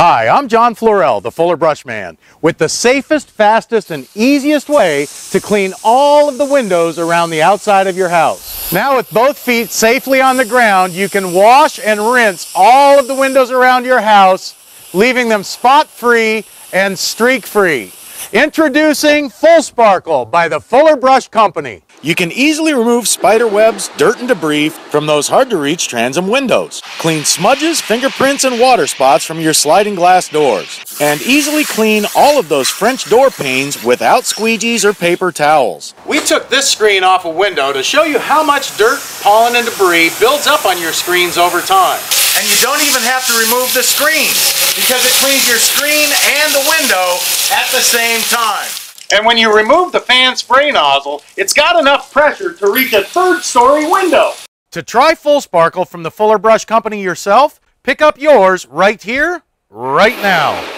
Hi, I'm John Florell, the Fuller Brush Man, with the safest, fastest, and easiest way to clean all of the windows around the outside of your house. Now with both feet safely on the ground, you can wash and rinse all of the windows around your house, leaving them spot-free and streak-free. Introducing Full Sparkle by the Fuller Brush Company. You can easily remove spider webs, dirt, and debris from those hard to reach transom windows. Clean smudges, fingerprints, and water spots from your sliding glass doors. And easily clean all of those French door panes without squeegees or paper towels. We took this screen off a window to show you how much dirt, pollen, and debris builds up on your screens over time. And you don't even have to remove the screen because it cleans your screen and the window at the same time. And when you remove the fan spray nozzle, it's got enough pressure to reach a third story window. To try Full Sparkle from the Fuller Brush Company yourself, pick up yours right here, right now.